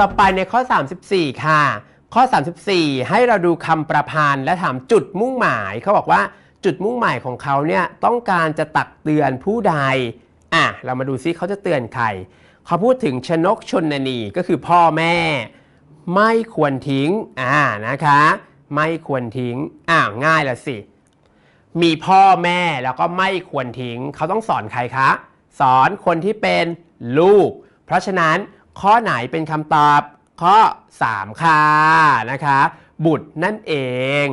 ต่อไปในข้อ 34 ค่ะ ข้อ 34 ให้เราดูคำประพันธ์และถามจุดมุ่งหมาย เขาบอกว่าจุดมุ่งหมายของเขาเนี่ยต้องการจะตักเตือนผู้ใด อะ เรามาดูซิเขาจะเตือนใคร เขาพูดถึงชนกชนนีก็คือพ่อแม่ ไม่ควรทิ้ง อ่านะคะ ไม่ควรทิ้ง อ่าง่ายละสิ มีพ่อแม่แล้วก็ไม่ควรทิ้ง เขาต้องสอนใครคะ สอนคนที่เป็นลูก เพราะฉะนั้น ข้อไหนเป็นคำตอบ ข้อ 3 ค่ะนะคะ บุตรนั่นเอง